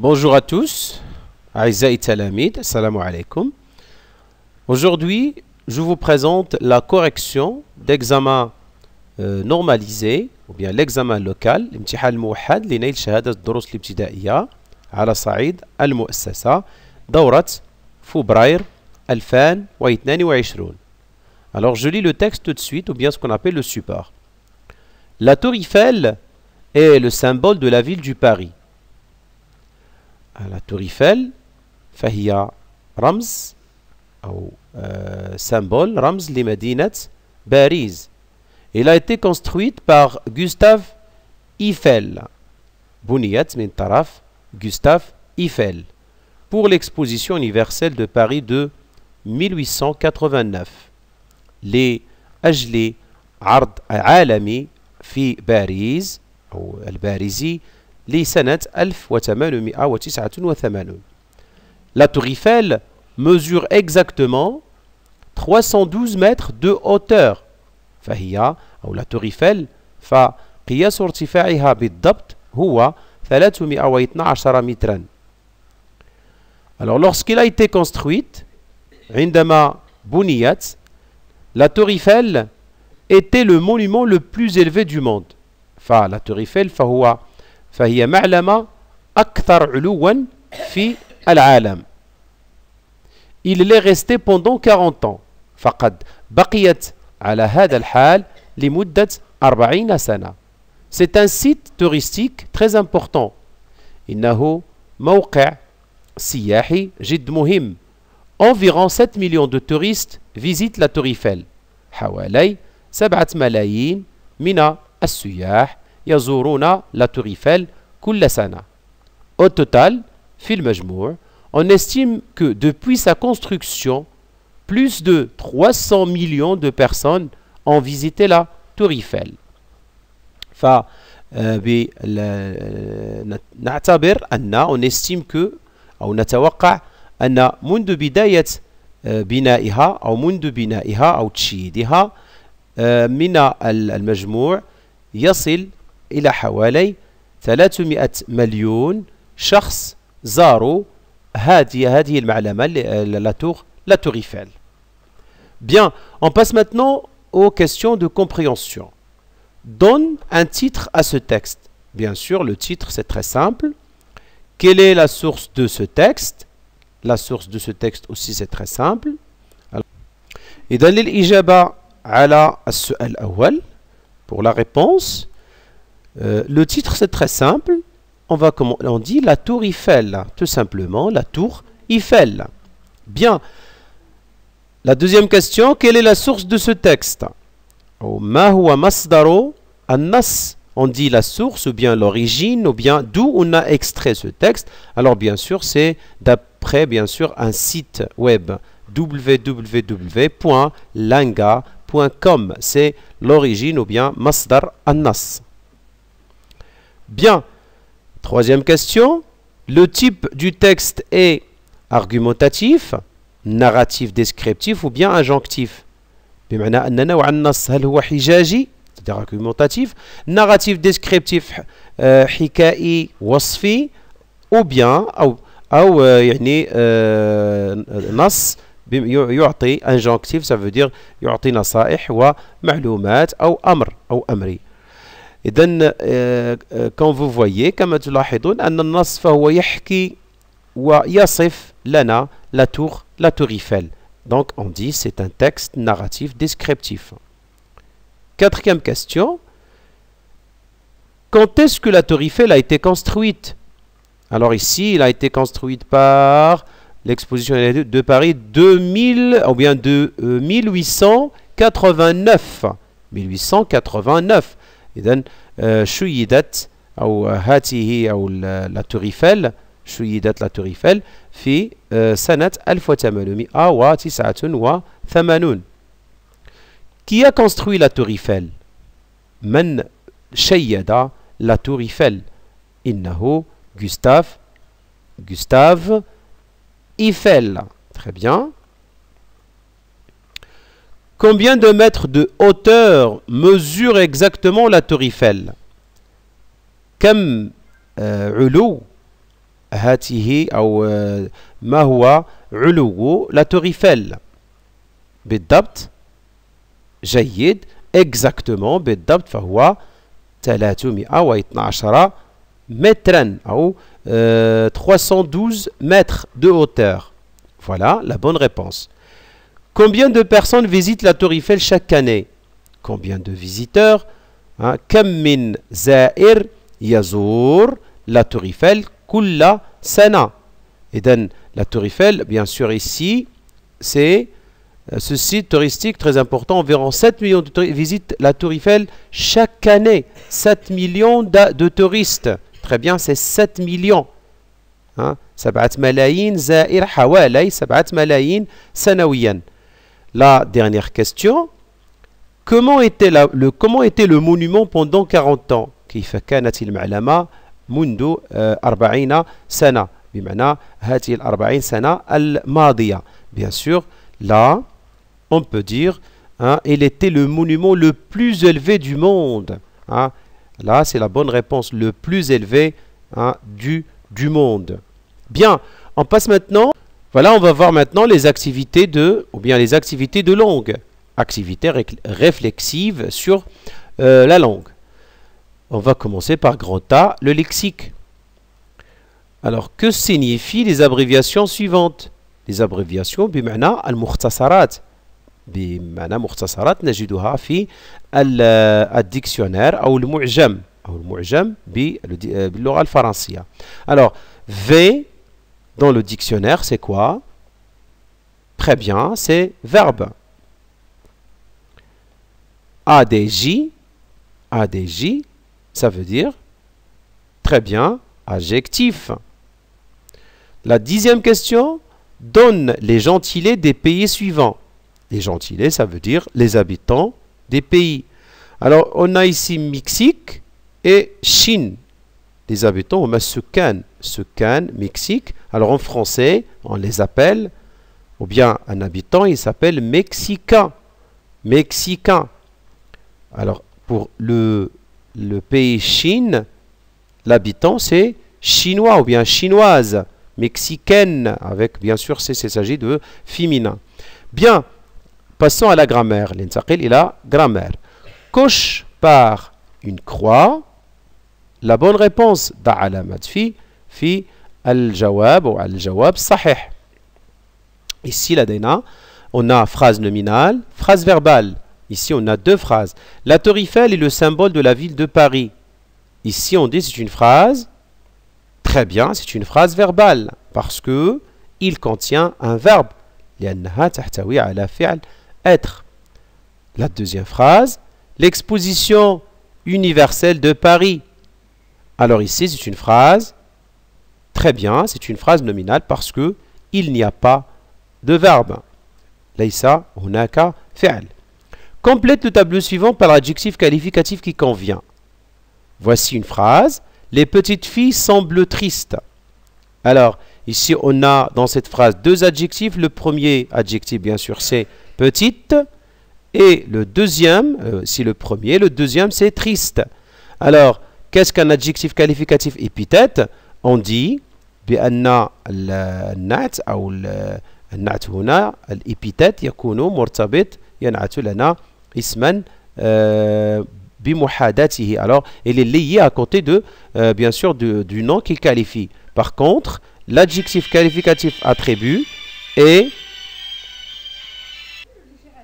Bonjour à tous, Aïzaï Talamid, assalamu alaikum. Aujourd'hui, je vous présente la correction d'examen euh, normalisé, ou bien l'examen local, l'imtihal mouhad, l'inail shahadat d'urus l'ibtidaïya, ala sa'id al-mu'assasa, daurat Foubrair, Alfan, wa Alors je lis le texte tout de suite, ou bien ce qu'on appelle le support. La tour Eiffel est le symbole de la ville du Paris على تور ايفل فهي رمز أو آه، سامبول رمز لمدينة باريس. إلى ايتي كونسترويت بار غوستاف ايفيل بنيت من طرف غوستاف ايفيل pour l'exposition universelle de Paris de 1889 les عرض عالمي في باريس أو الباريزي لسنة 1889 La tour Eiffel mesure exactement 312 mètres de hauteur فهي أو la tour Eiffel فقياس ارتفاعها بالضبط هو 312 مترا Alors lorsqu'il a été construite عندما بنيت la tour Eiffel était le monument le plus élevé du monde فلا tour Eiffel فهو فهي معلمة أكثر علوا في العالم Il l'est resté pendant 40 ans فقد بقيت على هذا الحال لمدة 40 سنة C'est un site touristique très important إنه موقع سياحي جد مهم Environ 7 millions de touristes visitent la Tour Eiffel حوالي 7 ملايين من السياح يزورون لا Tour Eiffel كل سنة Au total, في المجموع on estime que depuis sa construction, plus de 300 millions de personnes ont visité la Tour Eiffel. فنعتبر أن on estime que أو نتوقع أن منذ بداية بنائها أو منذ بنائها أو تشييدها من المجموع يصل إلى حوالي 300 مليون شخص زاروا هذه هذه المعلمة la tour la tour Eiffel. Bien, on passe maintenant aux questions de compréhension. Donne un titre à ce texte. Bien sûr, le titre c'est très simple. Quelle est la source de ce texte La source de ce texte aussi c'est très simple. إذا للإجابة على السؤال الأول pour la réponse euh, le titre, c'est très simple. On, va, on dit la tour Eiffel, tout simplement, la tour Eiffel. Bien. La deuxième question, quelle est la source de ce texte? On dit la source ou bien l'origine ou bien d'où on a extrait ce texte. Alors bien sûr, c'est d'après bien sûr un site web www.langa.com. C'est l'origine ou bien masdar annas. bien Troisième question. Le type du texte est argumentatif, narratif descriptif ou bien injonctif. بمعنى أن نوع النص هل هو حجاجي c'est-à-dire argumentatif narratif descriptif حكائي وصفي ou bien أو أو يعني نص يعطي injonctif ça veut dire يعطي نصائح ومعلومات أو أمر أو أمري إذا كون فو فويي كما تلاحظون أن النص فهو يحكي ويصف لنا لا تور لا تور إيفل Donc on dit c'est un texte narratif descriptif. Quatrième question. Quand est-ce que la tour Eiffel a été construite Alors ici, il a été construite par l'exposition de Paris 2000, ou bien de euh, 1889. 1889. إذا شيدت أو هاته أو لا تور إيفل شيدت لا تور إيفل في سنة 1889 Qui a la tour Eiffel? من شيد لا تور إيفل إنه Gustave Gustave Eiffel Très bien. Combien de mètres de hauteur mesure exactement la tour Eiffel كم علو هاته أو ما هو علو لا تور ايفل بالضبط جيد exactement بالضبط فهو 312 مترا أو 312 mètres de hauteur. Voilà la bonne réponse. Combien de personnes visitent la Tour Eiffel chaque année Combien de visiteurs كم من زائر يزور la Tour Eiffel كل سنة إذن la Tour Eiffel bien sûr ici c'est euh, ce site touristique très important environ 7 millions de touristes visitent la Tour Eiffel chaque année 7 millions de touristes très bien c'est 7 millions سبعة ملايين زائر حوالي سبعة ملايين سنويا La dernière question. Comment était, la, le, comment était le monument pendant 40 ans كيف كانت المعلمة منذ 40 سنة بمعنى هذه ال 40 سنة الماضية Bien sûr, là, on peut dire hein, il était le monument le plus élevé du monde. Hein. Là, c'est la bonne réponse, le plus élevé hein, du, du monde. Bien, on passe maintenant voilà, on va voir maintenant les activités de, ou bien les activités de langue, activités réflexives sur euh, la langue. On va commencer par grand le lexique. Alors, que signifient les abréviations suivantes? Les abréviations, bimana al-mukhtasarat. Bimana mukhtasarat, najiduha fi al-dictionnaire ou le mu'jam. Ou le mu'jam, bi euh, al-français. Alors, V, dans le dictionnaire, c'est quoi? Très bien, c'est verbe. ADJ, ADJ, ça veut dire très bien, adjectif. La dixième question, donne les gentilés des pays suivants. Les gentilés, ça veut dire les habitants des pays. Alors, on a ici Mexique et Chine. Les habitants, on a Sukan, Mexique. Alors en français, on les appelle, ou bien un habitant, il s'appelle Mexicain. Mexicain. Alors pour le, pays Chine, l'habitant c'est chinois ou bien chinoise, mexicaine, avec bien sûr, il s'agit de féminin. Bien, passons à la grammaire. L'intaqil il a grammaire. Coche par une croix la bonne réponse d'alamat fi fi al-jawab ou al-jawab sahih. Ici, là, on a phrase nominale, phrase verbale. Ici, on a deux phrases. La tour Eiffel est le symbole de la ville de Paris. Ici, on dit c'est une phrase. Très bien, c'est une phrase verbale parce que il contient un verbe. être. La deuxième phrase, l'exposition universelle de Paris. Alors ici, c'est une phrase Très bien, c'est une phrase nominale parce que il n'y a pas de verbe. Laïsa, hunaka, fi'al. Complète le tableau suivant par l'adjectif qualificatif qui convient. Voici une phrase. Les petites filles semblent tristes. Alors, ici, on a dans cette phrase deux adjectifs. Le premier adjectif, bien sûr, c'est petite. Et le deuxième, euh, si le premier, le deuxième, c'est triste. Alors, qu'est-ce qu'un adjectif qualificatif épithète On dit بأن النعت أو النعت هنا الإبيتات يكون مرتبط ينعت لنا اسما بمحادثه alors il est lié à côté de euh, bien sûr de, du nom qu'il qualifie par contre l'adjectif qualificatif attribut est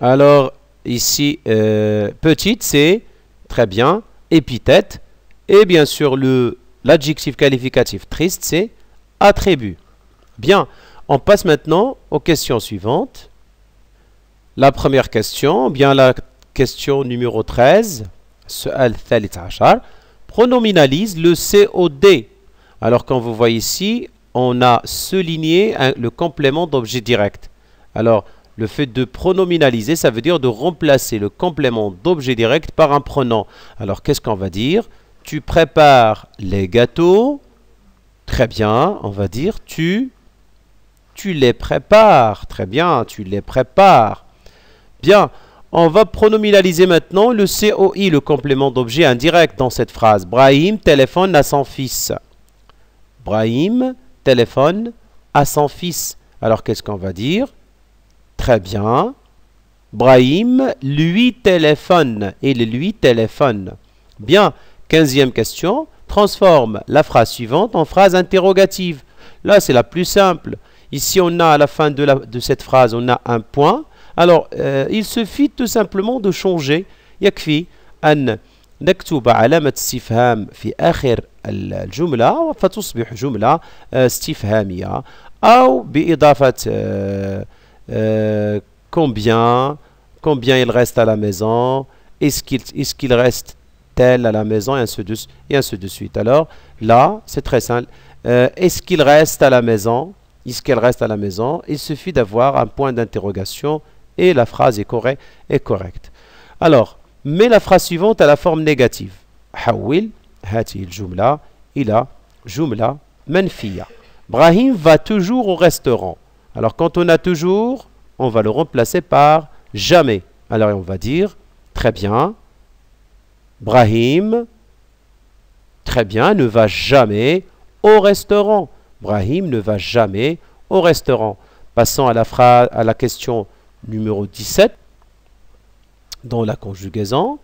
alors ici euh, petite c'est très bien épithète et bien sûr l'adjectif qualificatif triste c'est attribut. Bien, on passe maintenant aux questions suivantes. La première question, bien la question numéro 13, pronominalise le COD. Alors quand vous voyez ici, on a souligné le complément d'objet direct. Alors, le fait de pronominaliser, ça veut dire de remplacer le complément d'objet direct par un pronom. Alors, qu'est-ce qu'on va dire? Tu prépares les gâteaux, Très bien, on va dire tu, tu les prépares. Très bien, tu les prépares. Bien, on va pronominaliser maintenant le COI, le complément d'objet indirect dans cette phrase. Brahim téléphone à son fils. Brahim téléphone à son fils. Alors qu'est-ce qu'on va dire? Très bien. Brahim lui téléphone. Il lui téléphone. Bien. Quinzième question. Transforme la phrase suivante en phrase interrogative. Là, c'est la plus simple. Ici, on a à la fin de, la, de cette phrase, on a un point. Alors, euh, il suffit tout simplement de changer. يكفي أن نكتب علامة استفهام في آخر الجملة فتصبح جملة استفهامية أو بإضافة combien combien il reste à la maison est-ce qu'il est qu'il reste tel à la maison, et ainsi de, et ainsi de suite. Alors là, c'est très simple. Euh, est-ce qu'il reste à la maison? Est-ce qu'elle reste à la maison? Il suffit d'avoir un point d'interrogation et la phrase est, correcte. est correcte. Alors, mais la phrase suivante a la forme négative. Hawil, hati jumla, ila, jumla, manfiya. Brahim va toujours au restaurant. Alors quand on a toujours, on va le remplacer par jamais. Alors on va dire, très bien, Brahim, très bien, ne va jamais au restaurant. Brahim ne va jamais au restaurant. Passons à la, question numéro 17 dans la conjugaison.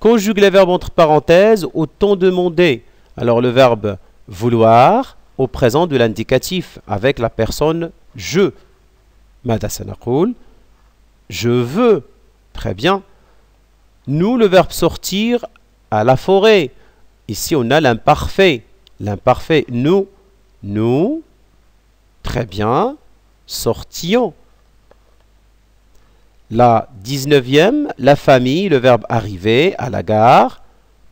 Conjugue les verbes entre parenthèses au ton demandé. Alors le verbe vouloir au présent de l'indicatif avec la personne je. Je veux. Très bien. Nous, le verbe sortir à la forêt. Ici, on a l'imparfait. L'imparfait. Nous. Nous. Très bien. Sortions. La 19e, la famille, le verbe arriver à la gare,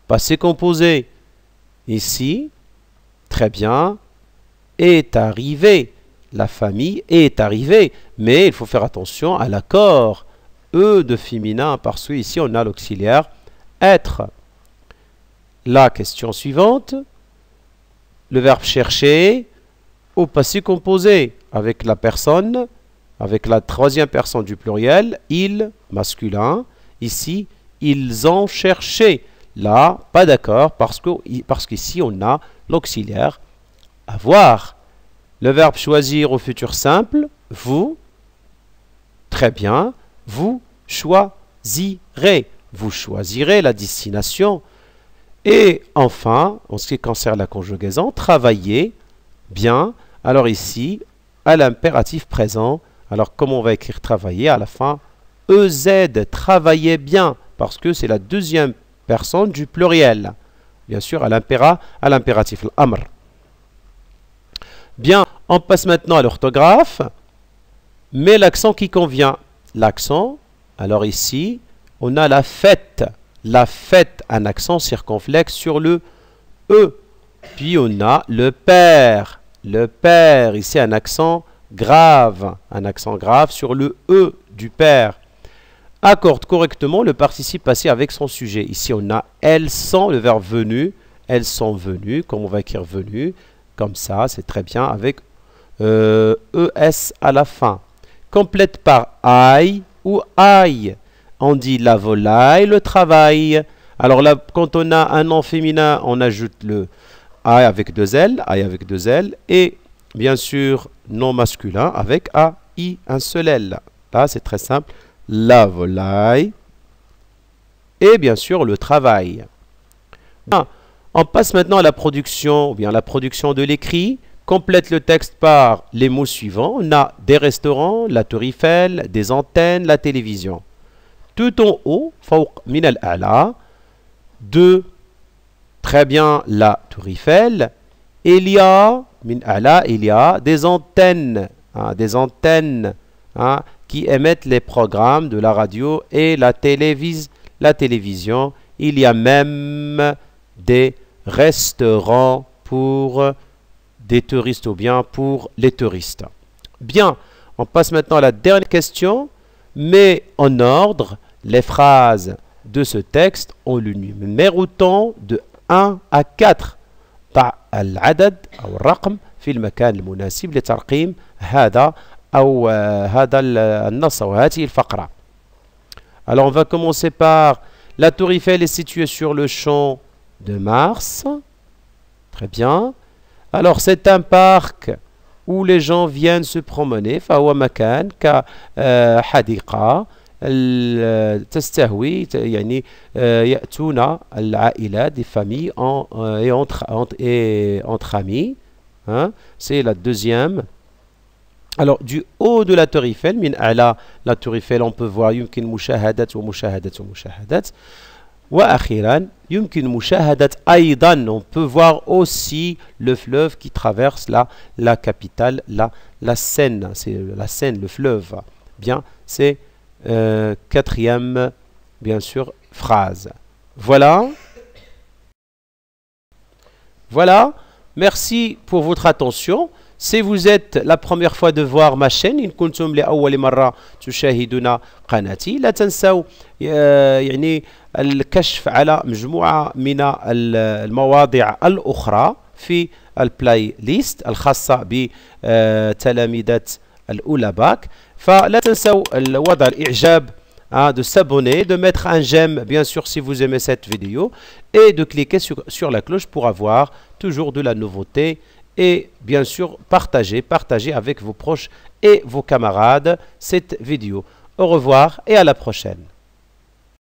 passé composé. Ici, très bien, est arrivé. La famille est arrivée. Mais il faut faire attention à l'accord. E de féminin, parce que ici on a l'auxiliaire être. La question suivante, le verbe chercher au passé composé avec la personne avec la troisième personne du pluriel, il, masculin. Ici, ils ont cherché. Là, pas d'accord, parce qu'ici, parce on a l'auxiliaire avoir. Le verbe choisir au futur simple, vous, très bien, vous choisirez. Vous choisirez la destination. Et enfin, en ce qui concerne la conjugaison, travailler bien. Alors ici, à l'impératif présent, alors, comment on va écrire travailler à la fin? EZ, travaillez bien, parce que c'est la deuxième personne du pluriel. Bien sûr, à l'impératif, l'amr. Bien, on passe maintenant à l'orthographe. Mais l'accent qui convient. L'accent, alors ici, on a la fête. La fête, un accent circonflexe sur le E. Puis on a le père. Le père, ici un accent grave, un accent grave sur le E du père. Accorde correctement le participe passé avec son sujet. Ici, on a elles sont, le verbe venu. Elles sont venues, comme on va écrire venu? Comme ça, c'est très bien, avec euh, ES à la fin. Complète par aïe ou aïe. On dit la volaille, le travail. Alors là, quand on a un nom féminin, on ajoute le aïe avec deux L, aïe avec deux L, et bien sûr, non masculin avec A, I, un seul L. Là, c'est très simple. La volaille. Et bien sûr, le travail. On passe maintenant à la production, ou bien la production de l'écrit. Complète le texte par les mots suivants. On a des restaurants, la tour Eiffel, des antennes, la télévision. Tout en haut, min de très bien la tour Eiffel. Il y a il y a des antennes, hein, des antennes hein, qui émettent les programmes de la radio et la, la télévision. Il y a même des restaurants pour des touristes ou bien pour les touristes. Bien, on passe maintenant à la dernière question, mais en ordre, les phrases de ce texte ont le numérotant de 1 à 4. العدد أو الرقم في المكان المناسب لترقيم هذا أو هذا النص أو هذه الفقرة Alors on va commencer par la tour Eiffel est située sur le champ de Mars. Très bien. Alors c'est un parc où les gens viennent se promener فهو مكان كحديقة تستهوي يعني يأتون العائلات des familles en, et, entre, et entre amis hein? c'est la deuxième alors du haut de la tour Eiffel من أعلى la tour Eiffel on peut voir يمكن مشاهدة ومشاهدة ومشاهدة وأخيرا يمكن مشاهدة أيضا on peut voir aussi le fleuve qui traverse la, la capitale la, la Seine c'est la Seine le fleuve bien c'est euh, quatrième bien sûr phrase voilà voilà merci pour votre attention Si vous êtes la première fois de voir ma chaîne إن كنتم لأول مرة تشاهدون قناتي لا تنسوا يعني الكشف على مجموعة من المواضيع الأخرى في البلاي ليست الخاصة بتلامذة الأولى باك فلا تنسوا وضع الإعجاب hein, de s'abonner, de mettre un j'aime bien sûr si vous aimez cette vidéo et de cliquer sur, sur la cloche pour avoir toujours de la nouveauté et bien sûr partagez, partagez avec vos proches et vos camarades cette vidéo. Au revoir et à la prochaine.